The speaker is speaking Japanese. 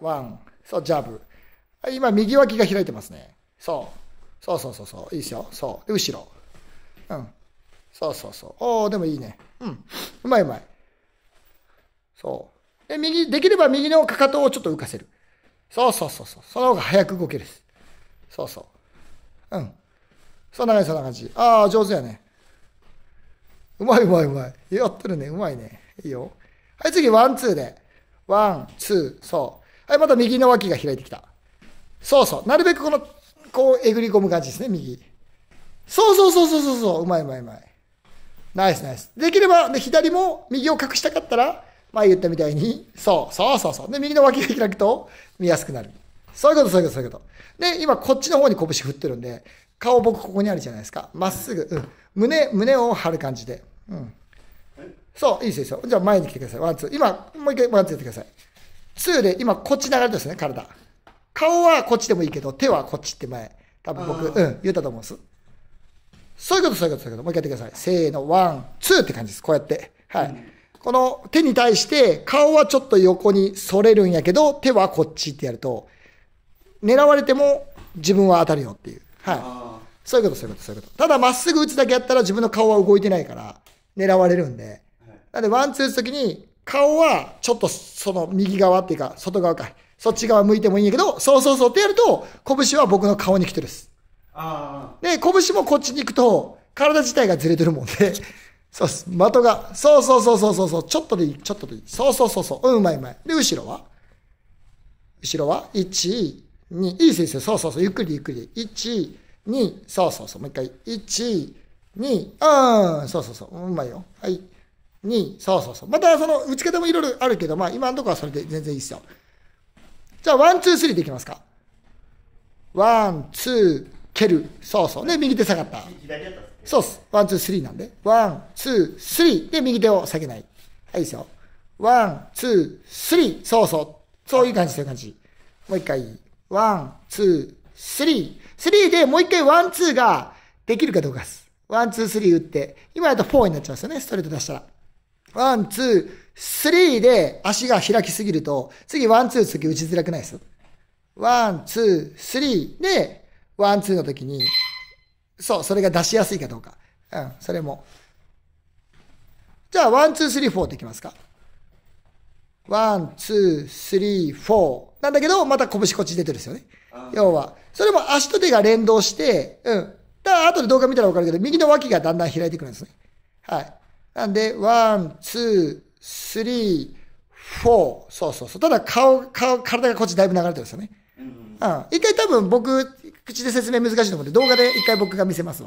ワン。そう、ジャブ。はい今、右脇が開いてますね。そう。そうそうそうそう。いいですよ。そう。で、後ろ。うん。そうそうそう。おー、でもいいね。うん。うまいうまい。そう。で、右、できれば右のかかとをちょっと浮かせる。そうそうそうそう。その方が早く動けるです。そうそう。うん。そんな感じ、そんな感じ。ああ、上手やね。うまいうまいうまい。やってるね。うまいね。いいよ。はい、次、ワン、ツーで。ワン、ツー、そう。はい、また右の脇が開いてきた。そうそう。なるべくこの、こう、えぐり込む感じですね、右。そうそうそうそうそうそう。うまいうまいうまい。ナイスナイス。できれば、で、左も右を隠したかったら、前言ったみたいに、そう、そうそうそう。で、右の脇が開くと見やすくなる。そういうこと、そういうこと、そういうこと。で、今こっちの方に拳振ってるんで、顔僕ここにあるじゃないですか。まっすぐ、うん。胸、胸を張る感じで。うん。そう、いいですよ。じゃあ前に来てください。ワン、ツー。今、もう一回ワン、ツーやってください。ツーで、今こっち流れてますね、体。顔はこっちでもいいけど、手はこっちって前。多分僕、うん、言ったと思うんです。そういうこと、そういうこと、そういうこと。もう一回やってください。せーの、ワン、ツーって感じです。こうやって。はい。この手に対して、顔はちょっと横に反れるんやけど、手はこっちってやると、狙われても自分は当たるよっていう。はい。あそういうこと、そういうこと、そういうこと。ただ、まっすぐ打つだけやったら自分の顔は動いてないから、狙われるんで。なんで、ワン、ツー打つときに、顔はちょっとその右側っていうか、外側か。そっち側向いてもいいんやけど、そうそうそうってやると、拳は僕の顔に来てるっす。あで、拳もこっちに行くと、体自体がずれてるもんで、そうっす。的が、そうそうそうそうそうそう、ちょっとでいい、ちょっとでいい。そうそうそうそう、うん、うまいうまい。で、後ろは？後ろは ?1、2、いいですいいですよ。そうそうそう、ゆっくりゆっくり。1、2、そうそうそう、もう一回。1、2、うん、そうそうそう、うまいよ。はい。2、そうそうそう。またその打ち方もいろいろあるけど、まあ今のところはそれで全然いいですよ。じゃあ、 One, two, three でいきますか。ワン、ツー、蹴る。そうそう。で、右手下がった。。そうっす。 One, two, three なんで。 One, two, three. で、右手を下げない。はい、いいですよ。 One, two, three. そうそう。そういう感じ、そういう感じ。もう一回。 One, two, three. Three でもう一回ワン、ツーができるかどうかです。 One, two, three 打って。今だとフォーになっちゃうんですよね。ストレート出したら。 One, two, three で足が開きすぎると、次ワン、ツー打つとき打ちづらくないですよ。 One, two, three で、ワン、ツーの時に、そう、それが出しやすいかどうか。うん、それも。じゃあ、 one, two, three, four っていきますか。 One, two, three, four. なんだけど、また拳こっち出てるんですよね。要は。それも足と手が連動して、うん。だから、後で動画見たらわかるけど、右の脇がだんだん開いてくるんですね。はい。なんで、 one, two, three, four. そうそうそう。ただ、顔、顔、体がこっちだいぶ流れてるんですよね。うん。うん。一回多分僕、口で説明難しいと思うんで、動画で一回僕が見せますわ。